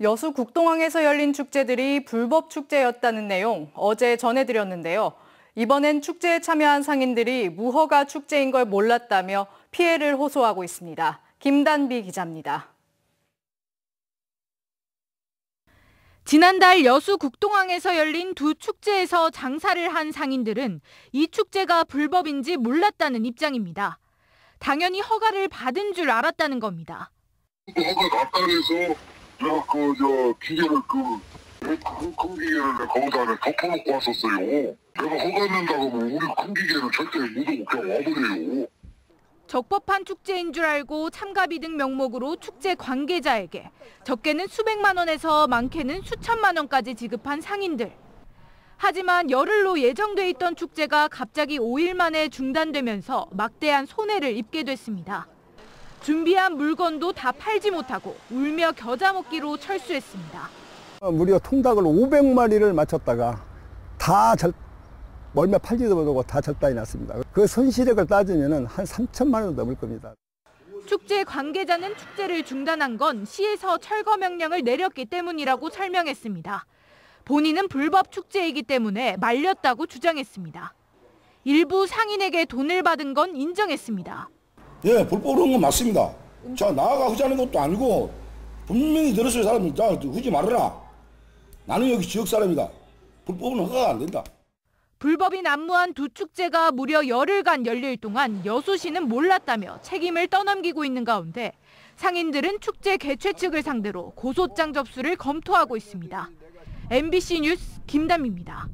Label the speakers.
Speaker 1: 여수 국동항에서 열린 축제들이 불법 축제였다는 내용 어제 전해드렸는데요. 이번엔 축제에 참여한 상인들이 무허가 축제인 걸 몰랐다며 피해를 호소하고 있습니다. 김단비 기자입니다.
Speaker 2: 지난달 여수 국동항에서 열린 두 축제에서 장사를 한 상인들은 이 축제가 불법인지 몰랐다는 입장입니다. 당연히 허가를 받은 줄 알았다는 겁니다.
Speaker 3: 허가 났다 해서 내가 그 저 기계를 그큰 큰 기계를 거기다 덮어놓고 왔었어요. 내가 허가 낸다고 하면 우리 큰 기계를 절대 못 오고 그냥 와버려요.
Speaker 2: 적법한 축제인 줄 알고 참가비 등 명목으로 축제 관계자에게 적게는 수백만 원에서 많게는 수천만 원까지 지급한 상인들. 하지만 열흘로 예정돼 있던 축제가 갑자기 5일 만에 중단되면서 막대한 손해를 입게 됐습니다. 준비한 물건도 다 팔지 못하고 울며 겨자 먹기로 철수했습니다.
Speaker 4: 무려 통닭을 500마리를 맞췄다가 다 절, 멀며 팔지도 못하고 다 절단이 났습니다. 그 손실액을 따지면 한 3천만 원 넘을 겁니다.
Speaker 2: 축제 관계자는 축제를 중단한 건 시에서 철거 명령을 내렸기 때문이라고 설명했습니다. 본인은 불법 축제이기 때문에 말렸다고 주장했습니다. 일부 상인에게 돈을 받은 건 인정했습니다.
Speaker 5: 예, 불법으로 한 건 맞습니다. 자, 나가 후자는 것도 아니고 분명히 들었어요, 사람이. 자, 후지 말아라. 나는 여기 지역 사람이다. 불법은 허가가 안 된다.
Speaker 2: 불법이 난무한 두 축제가 무려 열흘간 열릴 동안 여수시는 몰랐다며 책임을 떠넘기고 있는 가운데 상인들은 축제 개최 측을 상대로 고소장 접수를 검토하고 있습니다. MBC 뉴스 김담입니다.